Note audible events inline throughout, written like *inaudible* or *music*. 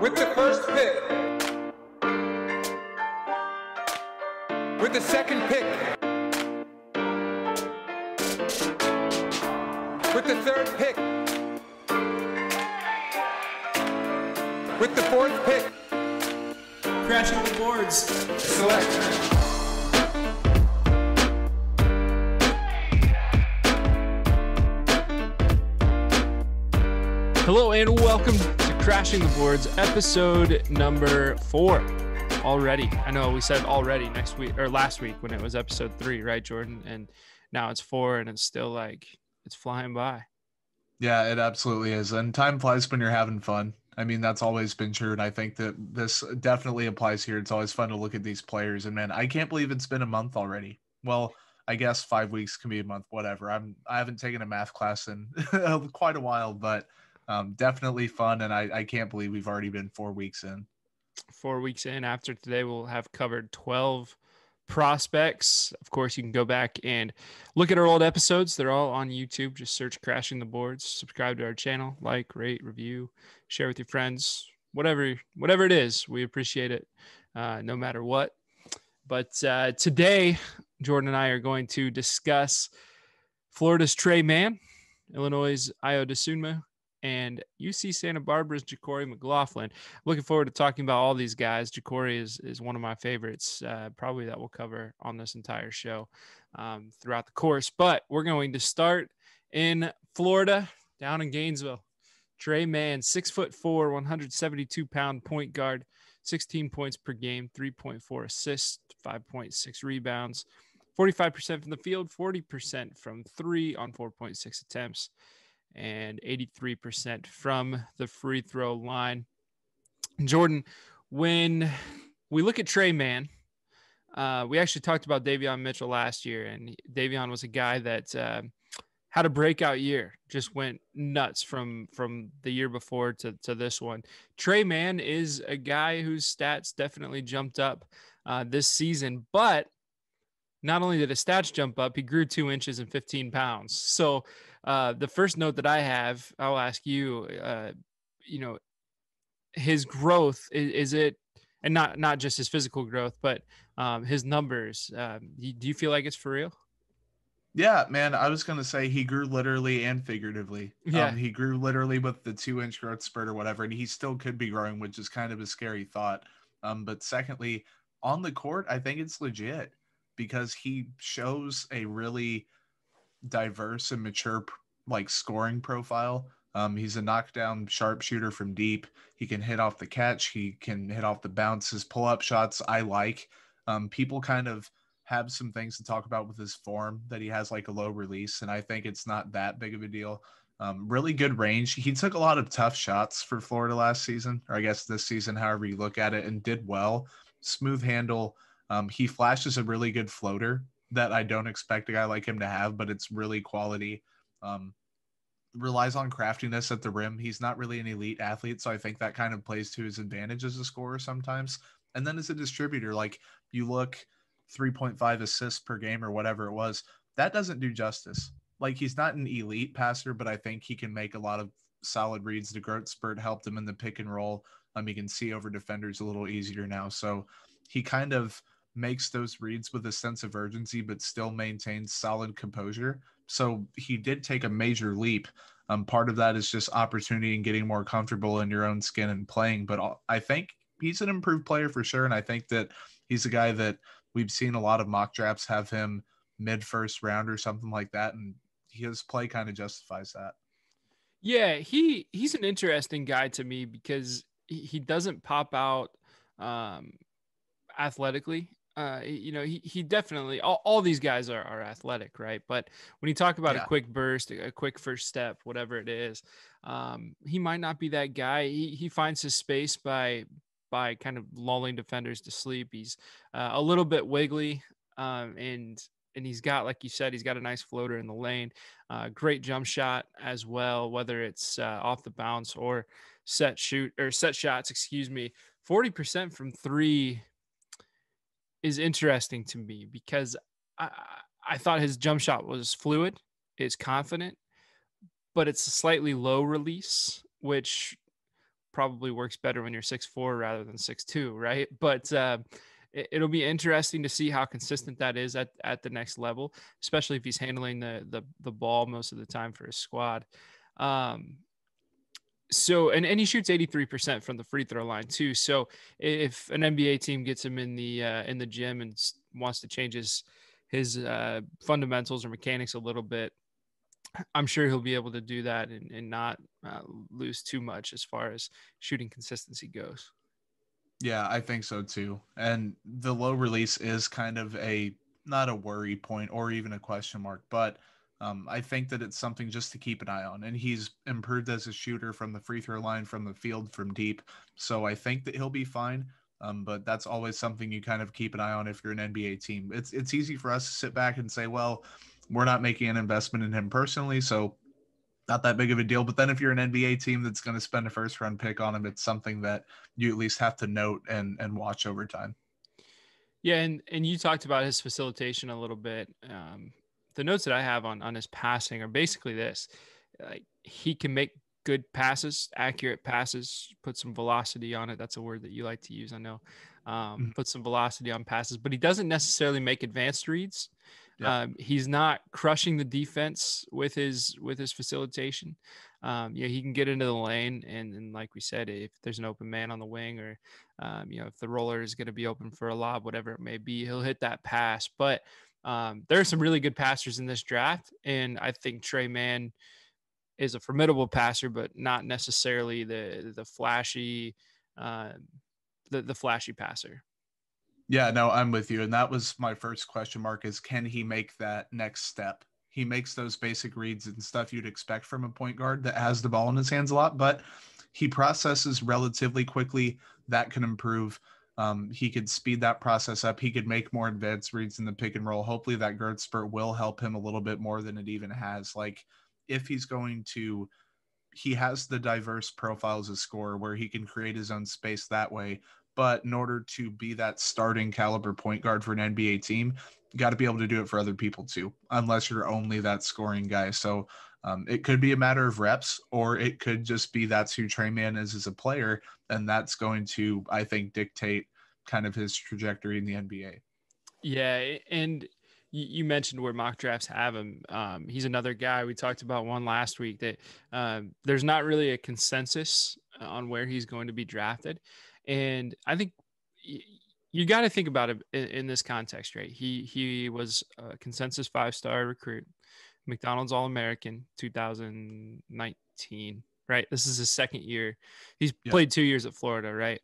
With the first pick. With the second pick. With the third pick. With the fourth pick. Crashing the boards. Select. Hello and welcome to Crashing the Boards, episode number four. Already, I know we said already next week or last week when it was episode three, right, Jordan? And now it's four, and it's still like it's flying by. Yeah, it absolutely is. And time flies when you're having fun. I mean, that's always been true. And I think that this definitely applies here. It's always fun to look at these players. And man, I can't believe it's been a month already. Well, I guess five weeks can be a month, whatever. I'm I haven't taken a math class in *laughs* quite a while, but um, definitely fun. And I, I can't believe we've already been four weeks in. Four weeks in after today, we'll have covered 12 prospects. Of course, you can go back and look at our old episodes. They're all on YouTube. Just search Crashing the Boards, subscribe to our channel, like, rate, review, share with your friends, whatever, whatever it is. We appreciate it uh, no matter what. But uh, today, Jordan and I are going to discuss Florida's Tre Mann, Illinois' Dosunmu, and UC Santa Barbara's JaQuori McLaughlin. Looking forward to talking about all these guys. JaQuori is, is one of my favorites, uh, probably that we'll cover on this entire show um, throughout the course. But we're going to start in Florida, down in Gainesville. Tre Mann, six foot four, 172 pound point guard, 16 points per game, 3.4 assists, 5.6 rebounds, 45% from the field, 40% from three on 4.6 attempts and 83% from the free throw line. Jordan, when we look at Tre Mann, uh, we actually talked about Davion Mitchell last year, and Davion was a guy that uh, had a breakout year, just went nuts from from the year before to, to this one. Tre Mann is a guy whose stats definitely jumped up uh, this season, but not only did his stats jump up, he grew two inches and 15 pounds. So uh, the first note that I have, I'll ask you, uh, you know, his growth is, is, it, and not not just his physical growth, but um, his numbers. Um, do you feel like it's for real? Yeah, man. I was gonna say he grew literally and figuratively. Yeah, um, he grew literally with the two inch growth spurt or whatever, and he still could be growing, which is kind of a scary thought. Um, but secondly, on the court, I think it's legit because he shows a really diverse and mature like scoring profile. Um, he's a knockdown sharpshooter from deep. He can hit off the catch. He can hit off the bounces, pull up shots. I like. Um, people kind of have some things to talk about with his form that he has like a low release, and I think it's not that big of a deal. Um, really good range. He took a lot of tough shots for Florida last season, or I guess this season, however you look at it, and did well. Smooth handle. Um, he flashes a really good floater that I don't expect a guy like him to have, but it's really quality. Um, relies on craftiness at the rim. He's not really an elite athlete, so I think that kind of plays to his advantage as a scorer sometimes. And then as a distributor, like you look 3.5 assists per game or whatever it was, that doesn't do justice. Like he's not an elite passer, but I think he can make a lot of solid reads. The growth spurt helped him in the pick and roll. Um, he can see over defenders a little easier now. So he kind of makes those reads with a sense of urgency, but still maintains solid composure. So he did take a major leap. Um, part of that is just opportunity and getting more comfortable in your own skin and playing. But I think he's an improved player for sure. And I think that he's a guy that we've seen a lot of mock drafts have him mid first round or something like that. And his play kind of justifies that. Yeah, he he's an interesting guy to me because he doesn't pop out um, athletically uh, you know, he, he definitely all, all these guys are, are athletic, right? But when you talk about yeah. a quick burst, a quick first step, whatever it is, um, he might not be that guy. He, he finds his space by by kind of lulling defenders to sleep. He's uh, a little bit wiggly, um, and and he's got, like you said, he's got a nice floater in the lane. Uh, great jump shot as well, whether it's uh, off the bounce or set shoot or set shots. Excuse me, forty percent from three is interesting to me because I, I thought his jump shot was fluid, it's confident, but it's a slightly low release, which probably works better when you're six four rather than six two, right? But uh, it, will be interesting to see how consistent that is at, at the next level, especially if he's handling the the, the ball most of the time for his squad. Um, so and, and he shoots 83% from the free throw line too. So if an nba team gets him in the uh, in the gym and wants to change his his uh, fundamentals or mechanics a little bit i'm sure he'll be able to do that and, and not uh, lose too much as far as shooting consistency goes. Yeah i think so too. And the low release is kind of a not a worry point or even a question mark but um, I think that it's something just to keep an eye on. And he's improved as a shooter from the free throw line, from the field, from deep. So I think that he'll be fine. Um, but that's always something you kind of keep an eye on if you're an NBA team. It's it's easy for us to sit back and say, well, we're not making an investment in him personally, so not that big of a deal. But then if you're an NBA team that's going to spend a first round pick on him, it's something that you at least have to note and and watch over time. Yeah, and and you talked about his facilitation a little bit. Um, the notes that I have on on his passing are basically this: like he can make good passes, accurate passes, put some velocity on it. That's a word that you like to use, I know. Um, mm-hmm. Put some velocity on passes, but he doesn't necessarily make advanced reads. Yeah. Um, he's not crushing the defense with his with his facilitation. Um, yeah, he can get into the lane, and, and like we said, if there's an open man on the wing, or um, you know, if the roller is going to be open for a lob, whatever it may be, he'll hit that pass. But um, there are some really good passers in this draft, and I think Tre Mann is a formidable passer, but not necessarily the the flashy, uh, the the flashy passer. Yeah, no, I'm with you, and that was my first question mark: is can he make that next step? He makes those basic reads and stuff you'd expect from a point guard that has the ball in his hands a lot, but he processes relatively quickly. That can improve. Um, he could speed that process up. He could make more advanced reads in the pick and roll. Hopefully, that growth spurt will help him a little bit more than it even has. Like, if he's going to, he has the diverse profiles of score where he can create his own space that way. But in order to be that starting caliber point guard for an NBA team, you got to be able to do it for other people too, unless you're only that scoring guy. So um, it could be a matter of reps, or it could just be that's who Tre Mann is as a player, and that's going to, I think, dictate kind of his trajectory in the NBA. Yeah, and you mentioned where mock drafts have him. Um, he's another guy. We talked about one last week that um, there's not really a consensus on where he's going to be drafted, and I think you got to think about it in, in, this context, right? He he was a consensus five star recruit. McDonald's All American 2019, right? This is his second year. He's yep. played two years at Florida, right?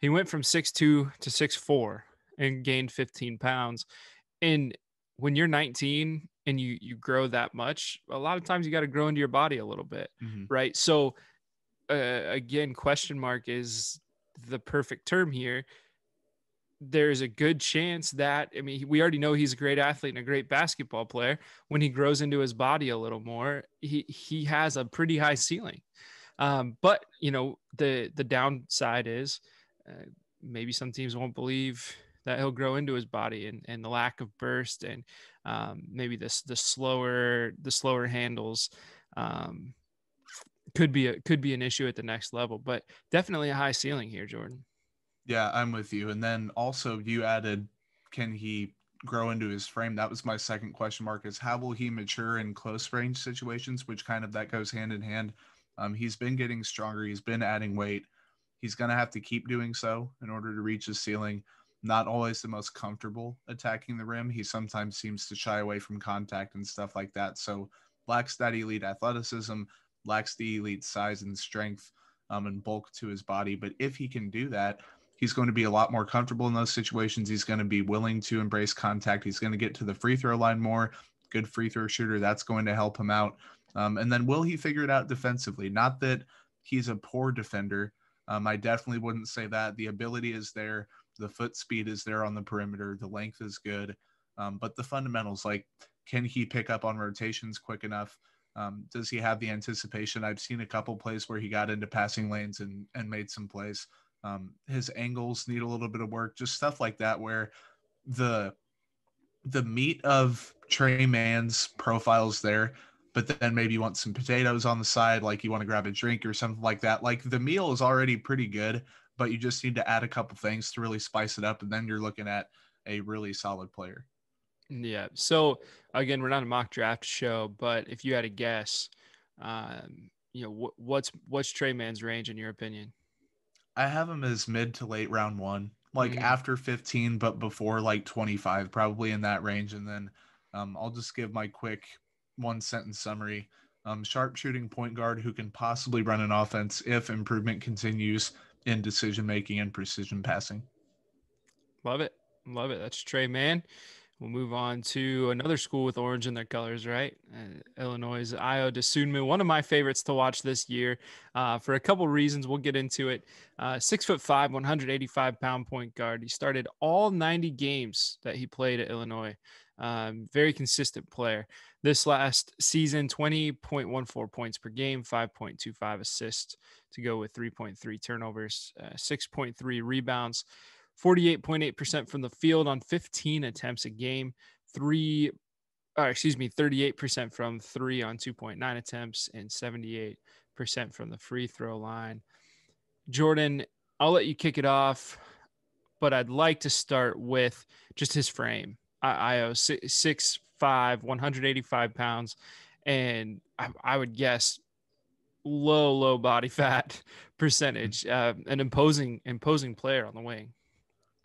He went from six two to six four and gained 15 pounds. And when you're 19 and you you grow that much, a lot of times you got to grow into your body a little bit, mm-hmm. right? So uh, again, question mark is the perfect term here there's a good chance that I mean we already know he's a great athlete and a great basketball player. When he grows into his body a little more, he he has a pretty high ceiling. Um, but you know the the downside is uh, maybe some teams won't believe that he'll grow into his body and, and the lack of burst and um, maybe this the slower the slower handles um, could be a, could be an issue at the next level. But definitely a high ceiling here, Jordan. Yeah, I'm with you. And then also you added, can he grow into his frame? That was my second question mark is how will he mature in close range situations, which kind of that goes hand in hand. Um, he's been getting stronger. He's been adding weight. He's going to have to keep doing so in order to reach his ceiling. Not always the most comfortable attacking the rim. He sometimes seems to shy away from contact and stuff like that. So lacks that elite athleticism, lacks the elite size and strength um, and bulk to his body. But if he can do that, He's going to be a lot more comfortable in those situations. He's going to be willing to embrace contact. He's going to get to the free throw line more. Good free throw shooter. That's going to help him out. Um, and then will he figure it out defensively? Not that he's a poor defender. Um, I definitely wouldn't say that. The ability is there. The foot speed is there on the perimeter. The length is good. Um, but the fundamentals, like can he pick up on rotations quick enough? Um, does he have the anticipation? I've seen a couple plays where he got into passing lanes and and made some plays. Um, his angles need a little bit of work, just stuff like that, where the the meat of Tre Mann's profiles there, but then maybe you want some potatoes on the side, like you want to grab a drink or something like that. Like the meal is already pretty good, but you just need to add a couple things to really spice it up. And then you're looking at a really solid player. Yeah. So again, we're not a mock draft show, but if you had a guess, um, you know, wh- what's what's Tre Mann's range in your opinion? I have him as mid to late round one, like Mhm. after 15, but before like 25, probably in that range. And then um, I'll just give my quick one sentence summary. Um, sharpshooting point guard who can possibly run an offense if improvement continues in decision making and precision passing. Love it. Love it. That's Tre Mann. We'll move on to another school with orange in their colors, right? Uh, Illinois' Ayo Dosunmu, one of my favorites to watch this year uh, for a couple reasons. We'll get into it. Uh, six foot five, 185 pound point guard. He started all 90 games that he played at Illinois. Um, very consistent player. This last season, 20.14 points per game, 5.25 assists to go with 3.3 turnovers, uh, 6.3 rebounds. 48.8% from the field on 15 attempts a game, three, uh, excuse me, 38% from three on 2.9 attempts, and 78% from the free throw line. Jordan, I'll let you kick it off, but I'd like to start with just his frame. I, I owe six, six five, 185 pounds, and I, I would guess low, low body fat *laughs* percentage. Uh, an imposing, imposing player on the wing.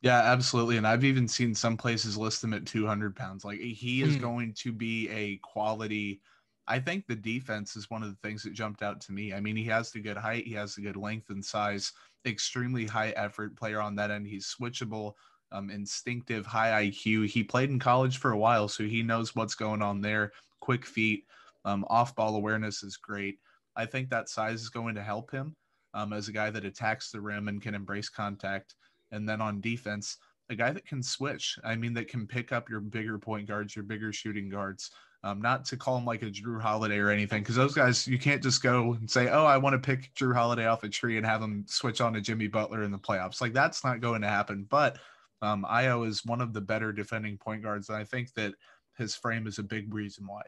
Yeah, absolutely. And I've even seen some places list him at 200 pounds. Like he is Mm. going to be a quality. I think the defense is one of the things that jumped out to me. I mean, he has the good height, he has the good length and size, extremely high effort player on that end. He's switchable, um, instinctive, high IQ. He played in college for a while, so he knows what's going on there. Quick feet, um, off ball awareness is great. I think that size is going to help him um, as a guy that attacks the rim and can embrace contact. And then on defense, a guy that can switch. I mean, that can pick up your bigger point guards, your bigger shooting guards. Um, not to call him like a Jrue Holiday or anything, because those guys you can't just go and say, "Oh, I want to pick Jrue Holiday off a tree and have him switch on to Jimmy Butler in the playoffs." Like that's not going to happen. But um, Ayo is one of the better defending point guards, and I think that his frame is a big reason why.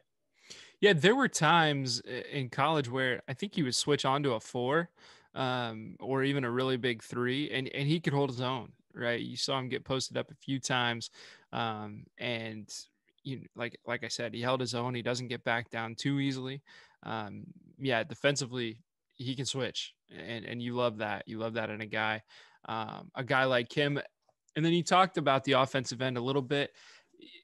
Yeah, there were times in college where I think he would switch onto a four, um, or even a really big three, and and he could hold his own. Right, you saw him get posted up a few times, um, and you like like I said, he held his own. He doesn't get back down too easily. Um, yeah, defensively, he can switch, and and you love that. You love that in a guy, um, a guy like him. And then he talked about the offensive end a little bit.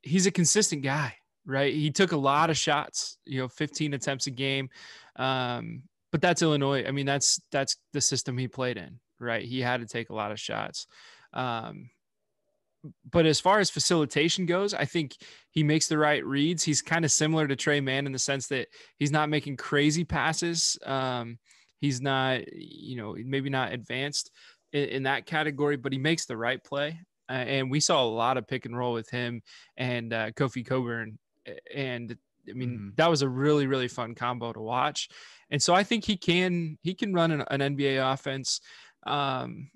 He's a consistent guy right? He took a lot of shots, you know, 15 attempts a game. Um, but that's Illinois. I mean, that's that's the system he played in, right? He had to take a lot of shots. Um, but as far as facilitation goes, I think he makes the right reads. He's kind of similar to Tre Mann in the sense that he's not making crazy passes. Um, he's not, you know, maybe not advanced in, in that category, but he makes the right play. Uh, and we saw a lot of pick and roll with him and uh, Kofi Cockburn and I mean Mhm. that was a really really fun combo to watch, and so I think he can he can run an, an NBA offense. Um,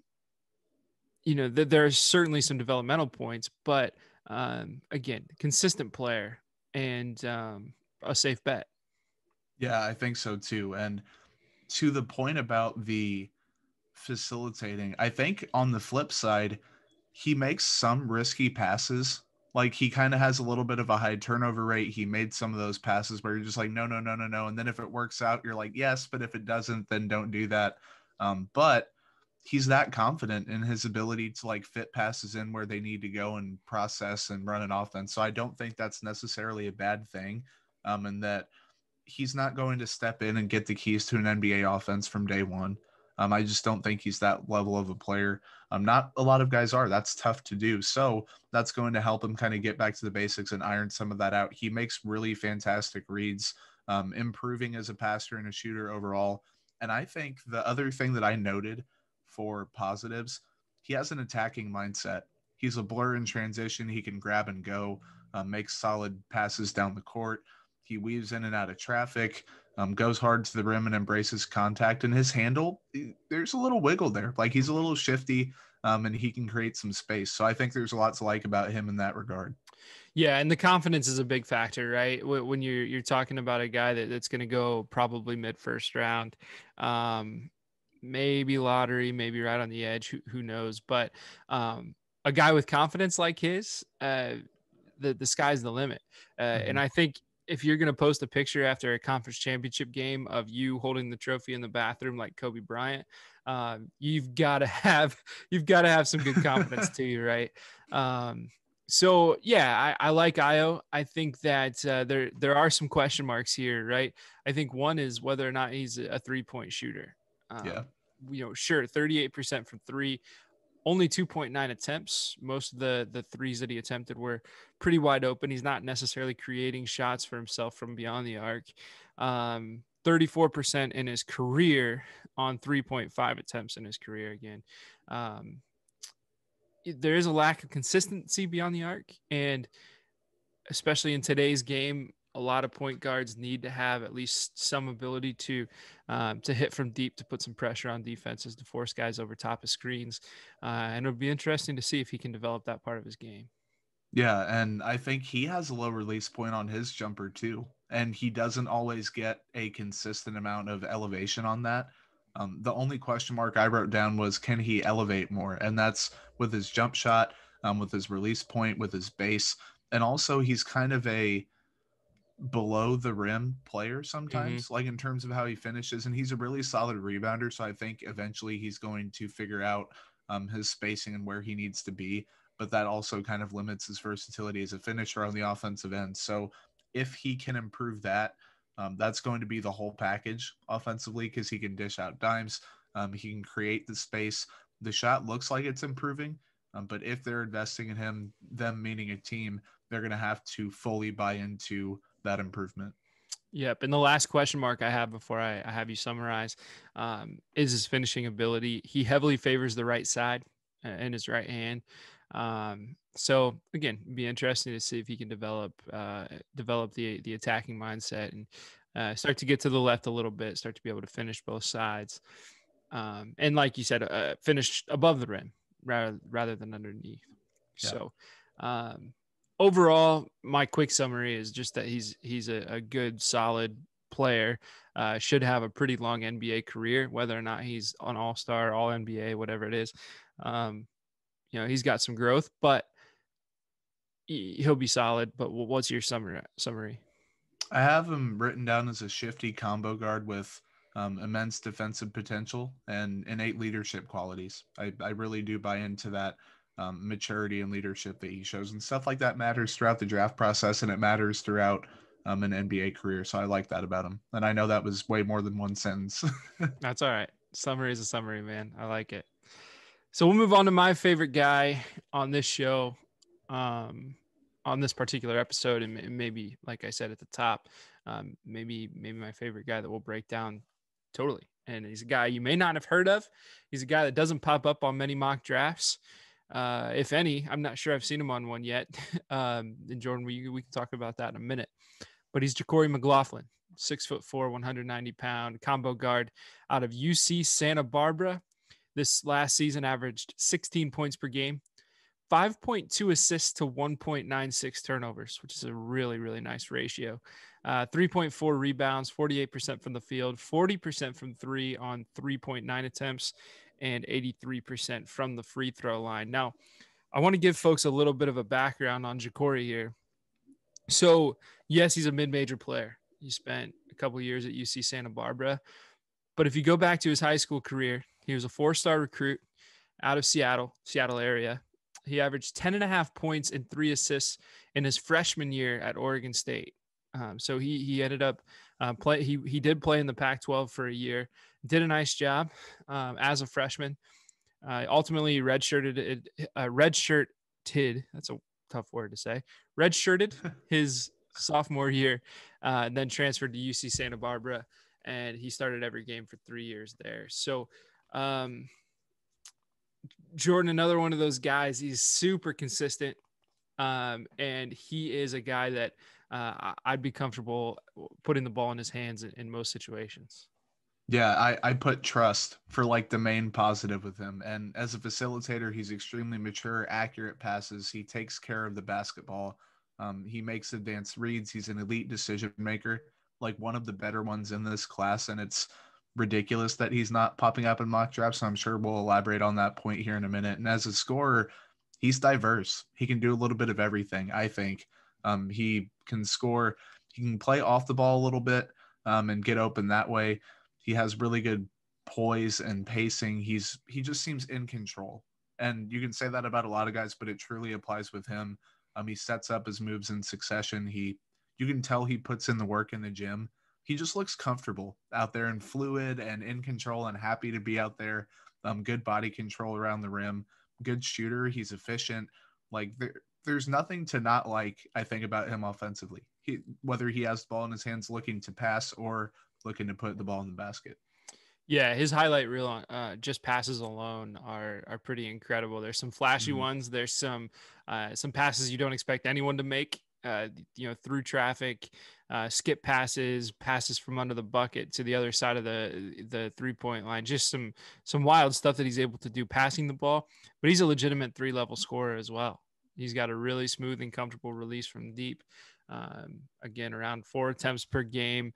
you know, th- are certainly some developmental points, but um, again, consistent player and um, a safe bet. Yeah, I think so too. And to the point about the facilitating, I think on the flip side, he makes some risky passes. Like he kind of has a little bit of a high turnover rate. He made some of those passes where you're just like, no, no, no, no, no. And then if it works out, you're like, yes, but if it doesn't, then don't do that. Um, but he's that confident in his ability to like fit passes in where they need to go and process and run an offense. So I don't think that's necessarily a bad thing. Um, and that he's not going to step in and get the keys to an NBA offense from day one. Um, I just don't think he's that level of a player. Um, not a lot of guys are. That's tough to do. So that's going to help him kind of get back to the basics and iron some of that out. He makes really fantastic reads, um, improving as a passer and a shooter overall. And I think the other thing that I noted for positives, he has an attacking mindset. He's a blur in transition. He can grab and go, uh, make solid passes down the court He weaves in and out of traffic, um, goes hard to the rim and embraces contact. And his handle, eh, there's a little wiggle there. Like he's a little shifty um, and he can create some space. So I think there's a lot to like about him in that regard. Yeah, and the confidence is a big factor, right? When you're you're talking about a guy that, that's going to go probably mid first round, um, maybe lottery, maybe right on the edge. Who, who knows? But um, a guy with confidence like his, uh, the the sky's the limit. Uh, mm-hmm. And I think if you're going to post a picture after a conference championship game of you holding the trophy in the bathroom like Kobe Bryant, uh, you've got to *laughs* have you've got to have some good confidence *laughs* to you, right? Um, so yeah, I, I like Ayo. I think that uh, there there are some question marks here, right? I think one is whether or not he's a three point shooter. Um, yeah. You know, sure, 38% from three, only 2.9 attempts. Most of the the threes that he attempted were pretty wide open. He's not necessarily creating shots for himself from beyond the arc. Um, 34% in his career on 3.5 attempts in his career again. Um, there is a lack of consistency beyond the arc, and especially in today's game, a lot of point guards need to have at least some ability to um, to hit from deep to put some pressure on defenses to force guys over top of screens uh, and it'll be interesting to see if he can develop that part of his game yeah and i think he has a low release point on his jumper too and he doesn't always get a consistent amount of elevation on that um, the only question mark I wrote down was can he elevate more? And that's with his jump shot, um, with his release point, with his base. And also, he's kind of a below the rim player sometimes, mm-hmm. like in terms of how he finishes. And he's a really solid rebounder. So I think eventually he's going to figure out um, his spacing and where he needs to be. But that also kind of limits his versatility as a finisher on the offensive end. So if he can improve that, um, that's going to be the whole package offensively because he can dish out dimes. Um, he can create the space. The shot looks like it's improving, um, but if they're investing in him, them meaning a team, they're going to have to fully buy into that improvement. Yep. And the last question mark I have before I, I have you summarize um, is his finishing ability. He heavily favors the right side and uh, his right hand. Um, so again, be interesting to see if he can develop uh, develop the the attacking mindset and uh, start to get to the left a little bit, start to be able to finish both sides, um, and like you said, uh, finish above the rim rather rather than underneath. Yeah. So um, overall, my quick summary is just that he's he's a, a good, solid player. Uh, should have a pretty long NBA career, whether or not he's an All Star, All NBA, whatever it is. Um, you know, he's got some growth, but he'll be solid. But what's your summary? Summary. I have him written down as a shifty combo guard with um, immense defensive potential and innate leadership qualities. I, I really do buy into that um, maturity and leadership that he shows, and stuff like that matters throughout the draft process, and it matters throughout um, an NBA career. So I like that about him, and I know that was way more than one sentence. *laughs* That's all right. Summary is a summary, man. I like it. So we'll move on to my favorite guy on this show, um, on this particular episode, and maybe, like I said at the top, um, maybe maybe my favorite guy that we'll break down totally. And he's a guy you may not have heard of. He's a guy that doesn't pop up on many mock drafts, uh, if any. I'm not sure I've seen him on one yet. *laughs* um, and Jordan, we we can talk about that in a minute. But he's JaQuori McLaughlin, six foot four, 190 pound combo guard out of UC Santa Barbara. This last season averaged 16 points per game, 5.2 assists to 1.96 turnovers, which is a really, really nice ratio. Uh, 3.4 rebounds, 48% from the field, 40% from three on 3.9 attempts, and 83% from the free throw line. Now, I want to give folks a little bit of a background on JaQuori here. So, yes, he's a mid major player. He spent a couple years at UC Santa Barbara. But if you go back to his high school career, he was a four star recruit out of Seattle, Seattle area. He averaged 10 and a half points and three assists in his freshman year at Oregon State. Um, so he he ended up uh, play. He he did play in the Pac-12 for a year. Did a nice job um, as a freshman. Uh, ultimately, redshirted uh, redshirted. That's a tough word to say. Redshirted *laughs* his sophomore year, uh, and then transferred to UC Santa Barbara, and he started every game for three years there. So um, Jordan, another one of those guys. He's super consistent. Um, and he is a guy that uh, I'd be comfortable putting the ball in his hands in, in most situations. Yeah, I, I put trust for like the main positive with him. And as a facilitator, he's extremely mature, accurate passes. He takes care of the basketball. Um, he makes advanced reads. He's an elite decision maker, like one of the better ones in this class. And it's ridiculous that he's not popping up in mock drafts. I'm sure we'll elaborate on that point here in a minute. And as a scorer, he's diverse. He can do a little bit of everything, I think. Um, he can score, he can play off the ball a little bit um, and get open that way he has really good poise and pacing. He's he just seems in control. And you can say that about a lot of guys, but it truly applies with him. Um, he sets up his moves in succession. He you can tell he puts in the work in the gym. He just looks comfortable out there and fluid and in control and happy to be out there. Um, good body control around the rim, good shooter. He's efficient. Like there, there's nothing to not like. I think about him offensively. He whether he has the ball in his hands looking to pass or looking to put the ball in the basket. Yeah, his highlight reel on uh, just passes alone are are pretty incredible. There's some flashy Mhm. ones. There's some uh, some passes you don't expect anyone to make. Uh, you know, through traffic, uh, skip passes, passes from under the bucket to the other side of the the three point line. Just some some wild stuff that he's able to do passing the ball. But he's a legitimate three level scorer as well. He's got a really smooth and comfortable release from deep. Um, again, around four attempts per game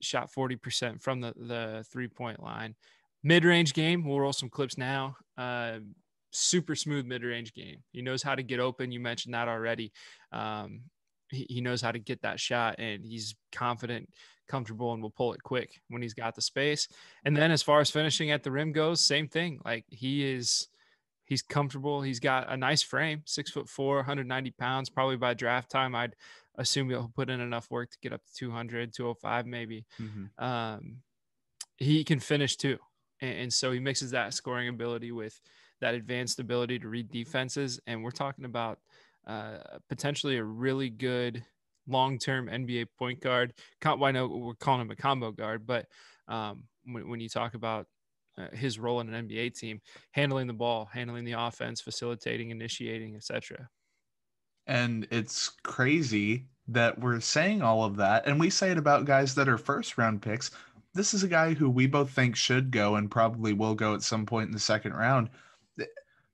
shot 40% from the, the three point line. Mid range game, we'll roll some clips now. Uh, super smooth mid range game. He knows how to get open. You mentioned that already. Um, he, he knows how to get that shot and he's confident, comfortable, and will pull it quick when he's got the space. And then as far as finishing at the rim goes, same thing. Like he is. He's comfortable. He's got a nice frame, six foot four, 190 pounds. Probably by draft time, I'd assume he'll put in enough work to get up to 200, 205 maybe. Um, he can finish too. And, and so he mixes that scoring ability with that advanced ability to read defenses. And we're talking about uh, potentially a really good long-term NBA point guard. Well, I know we're calling him a combo guard, but um, when, when you talk about uh, his role in an NBA team, handling the ball, handling the offense, facilitating, initiating, etc. And it's crazy that we're saying all of that. And we say it about guys that are first round picks. This is a guy who we both think should go and probably will go at some point in the second round.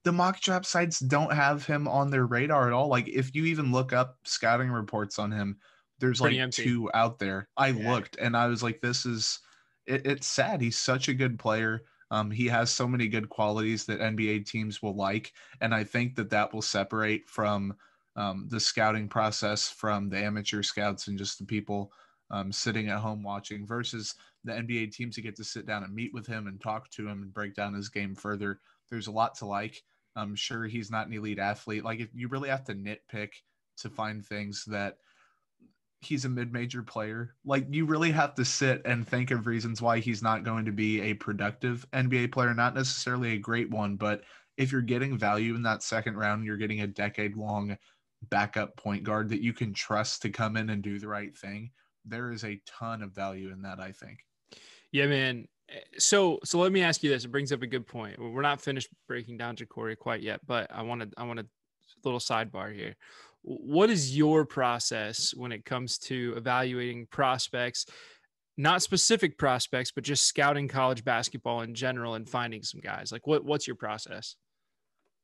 The, mock draft sites don't have him on their radar at all. Like, if you even look up scouting reports on him, there's Pretty like empty. two out there. I Yeah. looked and I was like, this is, it, it's sad. He's such a good player. Um, he has so many good qualities that NBA teams will like. And I think that that will separate from um, the scouting process from the amateur scouts and just the people um, sitting at home watching versus the NBA teams that get to sit down and meet with him and talk to him and break down his game further. There's a lot to like. I'm sure he's not an elite athlete. Like if you really have to nitpick to find things that he's a mid-major player, like you really have to sit and think of reasons why he's not going to be a productive NBA player, not necessarily a great one, but if you're getting value in that second round, you're getting a decade long backup point guard that you can trust to come in and do the right thing. There is a ton of value in that, I think. Yeah, man. So, so let me ask you this. It brings up a good point. We're not finished breaking down JaQuori quite yet, but I want to, I want a little sidebar here. What is your process when it comes to evaluating prospects, not specific prospects, but just scouting college basketball in general and finding some guys? Like, what, what's your process?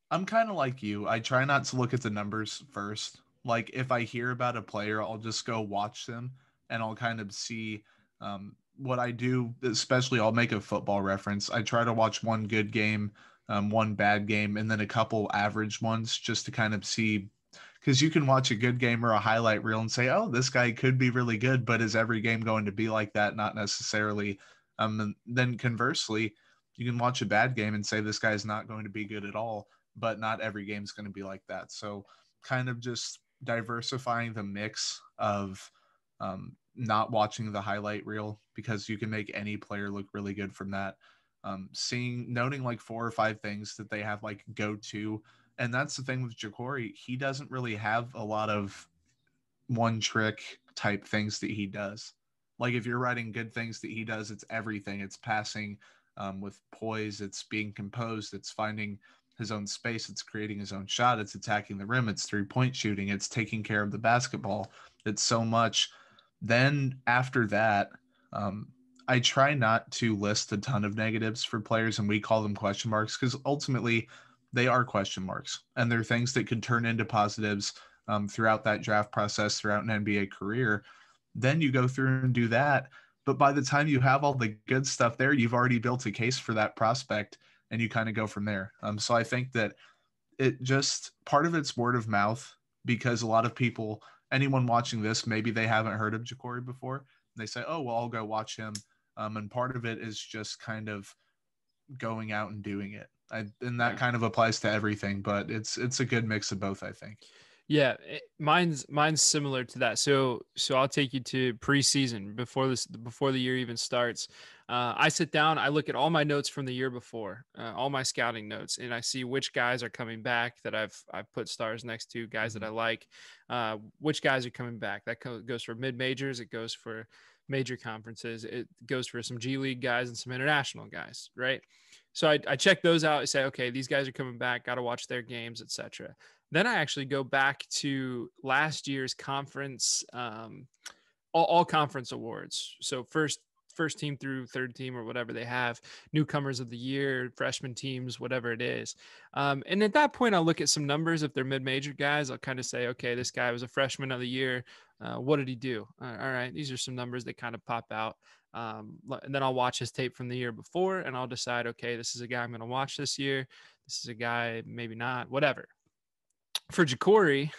I'm kind of like you. I try not to look at the numbers first. Like if I hear about a player, I'll just go watch them and I'll kind of see um, what I do. Especially, I'll make a football reference. I try to watch one good game, um, one bad game, and then a couple average ones just to kind of see. Because you can watch a good game or a highlight reel and say, "Oh, this guy could be really good," but is every game going to be like that? Not necessarily. Um, then conversely, you can watch a bad game and say this guy's not going to be good at all but not every game's going to be like that. So, kind of just diversifying the mix of um, not watching the highlight reel because you can make any player look really good from that. Um, seeing, noting like four or five things that they have like go to. And that's the thing with JaQuori. He doesn't really have a lot of one trick type things that he does. Like if you're writing good things that he does, it's everything. It's passing um, with poise. It's being composed. It's finding his own space. It's creating his own shot. It's attacking the rim. It's three point shooting. It's taking care of the basketball. It's so much. Then after that, um, I try not to list a ton of negatives for players and we call them question marks because ultimately they are question marks and they're things that could turn into positives um, throughout that draft process, throughout an NBA career. Then you go through and do that. But by the time you have all the good stuff there, you've already built a case for that prospect and you kind of go from there. Um, so I think that it just part of it's word of mouth because a lot of people, anyone watching this, maybe they haven't heard of JaQuori before. They say, oh, well, I'll go watch him. Um, and part of it is just kind of going out and doing it. I, and that kind of applies to everything, but it's it's a good mix of both, I think. Yeah, it- mine's mine's similar to that. So so I'll take you to preseason before this before the year even starts. Uh, I sit down, I look at all my notes from the year before, uh, all my scouting notes, and I see which guys are coming back that I've I've put stars next to, guys that I like. Uh, which guys are coming back? That co- goes for mid majors. It goes for major conferences. It goes for some G League guys and some international guys, right? So I, I check those out. I say, okay, these guys are coming back. Got to watch their games, etc. Then I actually go back to last year's conference, um, all, all conference awards. So first first team through third team or whatever they have, newcomers of the year, freshman teams, whatever it is. Um, and at that point, I'll look at some numbers. If they're mid-major guys, I'll kind of say, okay, this guy was a freshman of the year. Uh, what did he do? Uh, all right, these are some numbers that kind of pop out. Um, and then I'll watch his tape from the year before, and I'll decide, okay, this is a guy I'm going to watch this year. This is a guy, maybe not, whatever for JaQuori,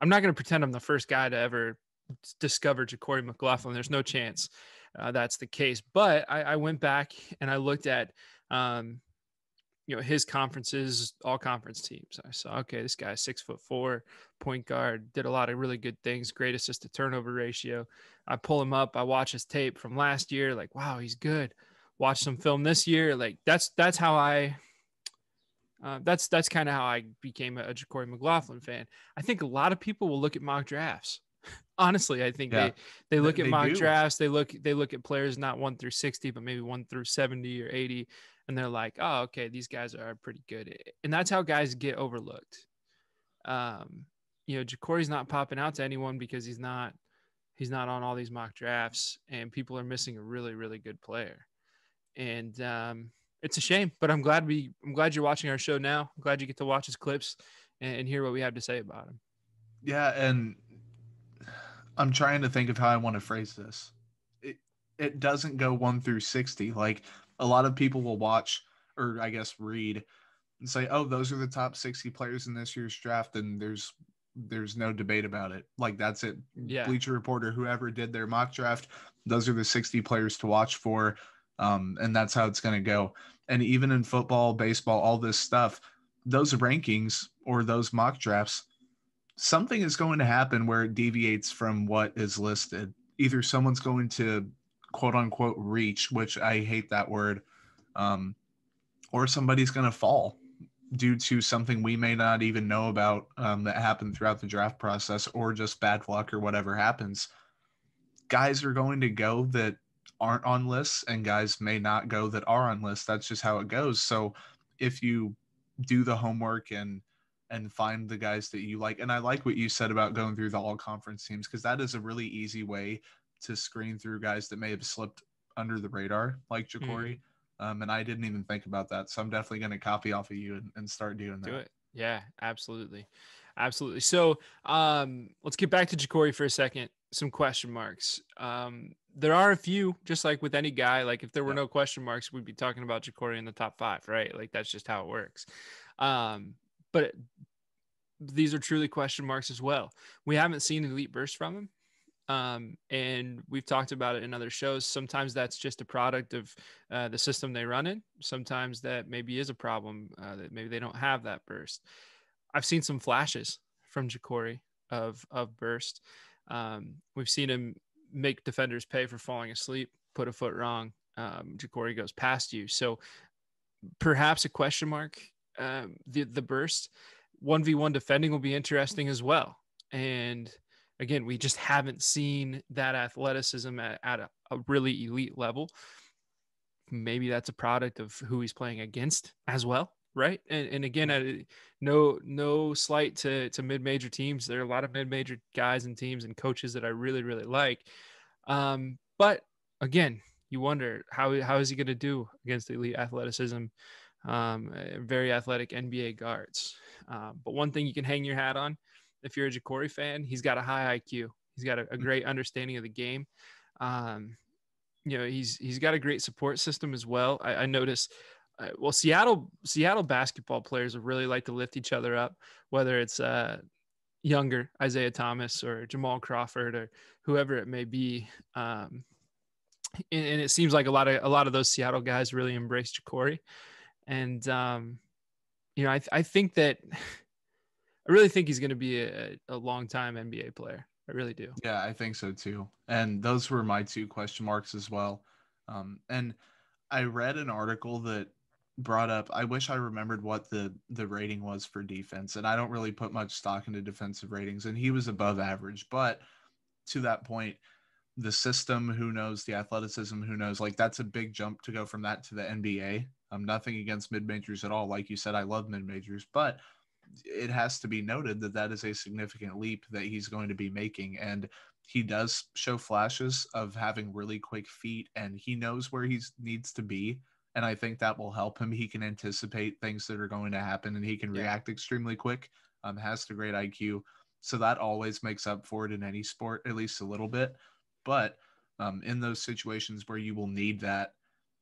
I'm not going to pretend I'm the first guy to ever discover JaQuori McLaughlin. There's no chance uh, that's the case. But I, I went back and I looked at, um, you know, his conferences, all conference teams. I saw, okay, this guy six foot four, point guard, did a lot of really good things, great assist to turnover ratio. I pull him up, I watch his tape from last year, like, wow, he's good. Watch some film this year, like that's that's how I uh, that's that's kind of how I became a, a JaQuori McLaughlin fan. I think a lot of people will look at mock drafts. Honestly, I think Yeah. they they look They- at they mock do. drafts. They look they look at players not one through sixty, but maybe one through seventy or eighty, and they're like, oh, okay, these guys are pretty good. And that's how guys get overlooked. Um, you know, JaQuori's not popping out to anyone because he's not he's not on all these mock drafts, and people are missing a really really good player. And um, it's a shame, but I'm glad we I'm glad you're watching our show now. I'm glad you get to watch his clips and, and hear what we have to say about him. Yeah, and I'm trying to think of how I want to phrase this. It it doesn't go 1 through 60. Like a lot of people will watch or I guess read and say, "Oh, those are the top 60 players in this year's draft," and there's there's no debate about it. Like that's it. Yeah. Bleacher Reporter, whoever did their mock draft, those are the 60 players to watch for, um, and that's how it's going to go. And even in football, baseball, all this stuff, those rankings or those mock drafts, something is going to happen where it deviates from what is listed. Either someone's going to quote unquote reach, which I hate that word, um, or somebody's going to fall due to something we may not even know about um, that happened throughout the draft process or just bad luck or whatever happens. Guys are going to go that aren't on lists, and guys may not go that are on lists. That's just how it goes. So if you do the homework and and find the guys that you like. And I like what you said about going through the all conference teams because that is a really easy way to screen through guys that may have slipped under the radar, like JaQuori. Um, and I didn't even think about that. So I'm definitely going to copy off of you and, and start doing that. Do it. Yeah, absolutely. Absolutely. So um, let's get back to JaQuori for a second. Some question marks. Um, there are a few, just like with any guy. Like if there were Yeah. no question marks, we'd be talking about JaQuori in the top five, right? Like that's just how it works. Um, but these are truly question marks as well. We haven't seen elite burst from him. Um, and we've talked about it in other shows. Sometimes that's just a product of uh, the system they run in. Sometimes that maybe is a problem uh, that maybe they don't have that burst. I've seen some flashes from JaQuori of of burst. Um, we've seen him make defenders pay for falling asleep, put a foot wrong. Um, JaQuori goes past you, so perhaps a question mark. Um, the the burst one v one defending will be interesting as well. And again, we just haven't seen that athleticism at, at a, a really elite level. Maybe that's a product of who he's playing against as well. right? And and again, uh, no no slight to to mid major teams. There are a lot of mid major guys and teams and coaches that I really really like. Um, but again, you wonder how how is he going to do against elite athleticism, um, uh, very athletic NBA guards. Um, but one thing you can hang your hat on, if you're a JaQuori fan, he's got a high IQ. He's got a, a great understanding of the game. Um, you know, he's he's got a great support system as well. I, I noticed uh, well, Seattle Seattle basketball players really like to lift each other up, whether it's uh, younger Isaiah Thomas or Jamal Crawford or whoever it may be. Um, and, and, it seems like a lot of a lot of those Seattle guys really embrace JaQuori, and um, you know I I think that *laughs* I really think he's going to be a, a long time NBA player. I really do. Yeah, I think so too. And those were my two question marks as well. Um, and I read an article that brought up i wish i remembered what the the rating was for defense and i don't really put much stock into defensive ratings and he was above average but to that point the system who knows the athleticism who knows like that's a big jump to go from that to the nba i'm nothing against mid majors at all like you said i love mid majors but it has to be noted that that is a significant leap that he's going to be making and he does show flashes of having really quick feet and he knows where he needs to be and I think that will help him. He can anticipate things that are going to happen, and he can yeah. react extremely quick. Um, has the great IQ, so that always makes up for it in any sport, at least a little bit. But um, in those situations where you will need that,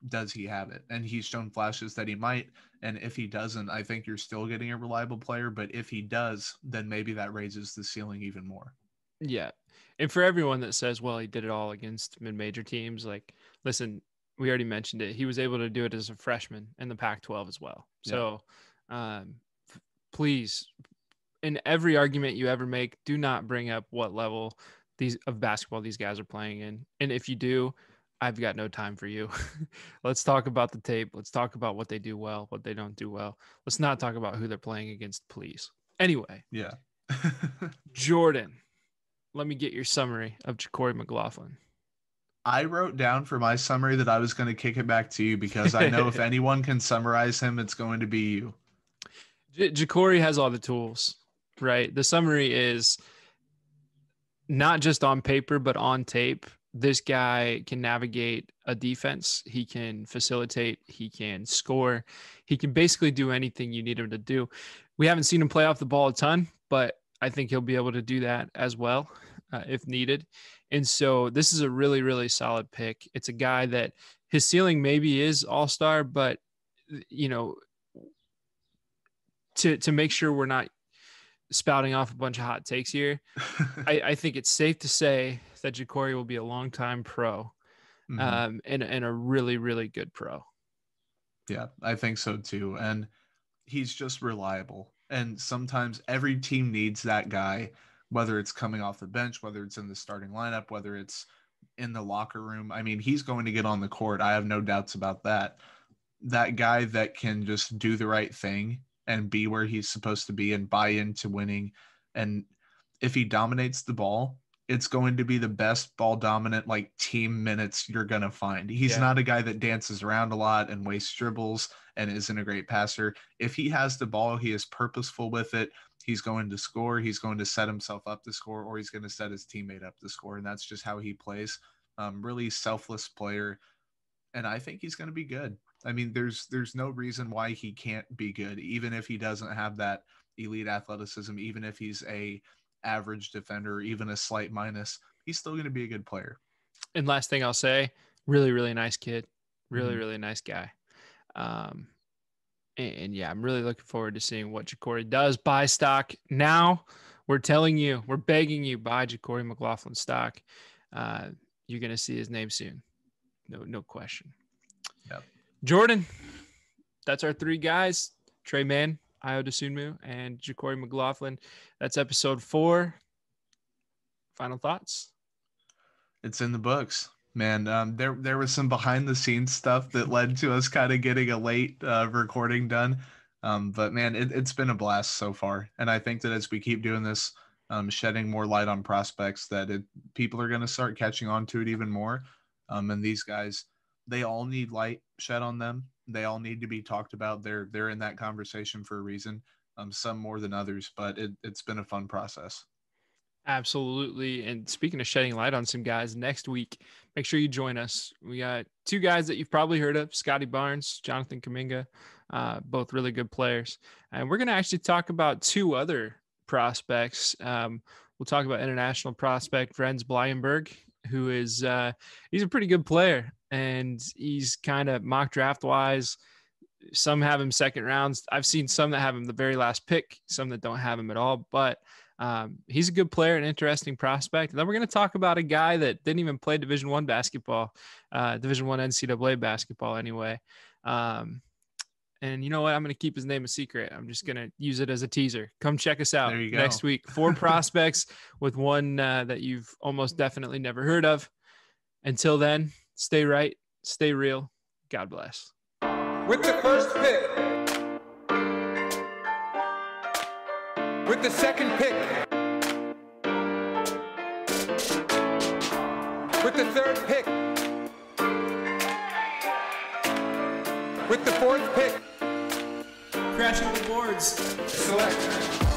does he have it? And he's shown flashes that he might. And if he doesn't, I think you're still getting a reliable player. But if he does, then maybe that raises the ceiling even more. Yeah. And for everyone that says, well, he did it all against mid major teams, like, listen, we already mentioned it. He was able to do it as a freshman in the Pac 12 as well. Yeah. So um, please, in every argument you ever make, do not bring up what level these of basketball these guys are playing in. And if you do, I've got no time for you. *laughs* Let's talk about the tape. Let's talk about what they do well, what they don't do well. Let's not talk about who they're playing against, please. Anyway. Yeah. *laughs* Jordan, let me get your summary of JaQuori McLaughlin. I wrote down for my summary that I was going to kick it back to you because I know if *laughs* anyone can summarize him, it's going to be you. J- JaQuori has all the tools, right? The summary is not just on paper, but on tape. This guy can navigate a defense. He can facilitate. He can score. He can basically do anything you need him to do. We haven't seen him play off the ball a ton, but I think he'll be able to do that as well uh, if needed. And so this is a really, really solid pick. It's a guy that his ceiling maybe is all star, but you know, to to make sure we're not spouting off a bunch of hot takes here, *laughs* I, I, think it's safe to say that JaQuori will be a long time pro, mm-hmm. um, and and a really, really good pro. Yeah, I think so too. And he's just reliable. And sometimes every team needs that guy whether it's coming off the bench, whether it's in the starting lineup, whether it's in the locker room. I mean, he's going to get on the court. I have no doubts about that. That guy that can just do the right thing and be where he's supposed to be and buy into winning. And if he dominates the ball, it's going to be the best ball dominant like team minutes you're going to find. He's yeah. not a guy that dances around a lot and wastes dribbles and isn't a great passer. If he has the ball, he is purposeful with it. He's going to score, he's going to set himself up to score, or he's going to set his teammate up to score. And that's just how he plays. Um, really selfless player. And I think he's going to be good. I mean, there's there's no reason why he can't be good, even if he doesn't have that elite athleticism, even if he's a average defender, even a slight minus, he's still going to be a good player. And last thing I'll say, really, really nice kid, really, mm-hmm. really nice guy. Um, and, and, yeah, I'm really looking forward to seeing what JaQuori does. Buy stock now. We're telling you, we're begging you, buy JaQuori McLaughlin stock. Uh, you're going to see his name soon. No, no question. Yep. Jordan, that's our three guys. Tre Mann, Ayo Dosunmu, and JaQuori McLaughlin. That's episode four. Final thoughts? It's in the books, man. Um, there there was some behind the scenes stuff that led to us kind of getting a late uh, recording done. Um, but man, it, has been a blast so far, and I think that as we keep doing this, um, shedding more light on prospects, that it, people are going to start catching on to it even more. Um, and these guys, they all need light shed on them They all need to be talked about. They're they're in that conversation for a reason. Um, some more than others, but it, it's been a fun process. Absolutely. And speaking of shedding light on some guys, next week, make sure you join us. We got two guys that you've probably heard of Scottie Barnes, Jonathan Kuminga, uh, both really good players. And we're going to actually talk about two other prospects. Um, we'll talk about international prospect Rens Blijenberg, who is uh, he's a pretty good player, and he's kind of mock draft wise. Some have him second rounds. I've seen some that have him the very last pick, some that don't have him at all. But um, he's a good player, an interesting prospect. And then we're going to talk about a guy that didn't even play Division One basketball, uh, Division One NCAA basketball anyway. Um, and you know what? I'm going to keep his name a secret. I'm just going to use it as a teaser. Come check us out next week. Four *laughs* prospects with one uh, that you've almost definitely never heard of. Until then, stay right, stay real. God bless. With the first pick, with the second pick, with the third pick, with the fourth pick. Crashing the boards. Select.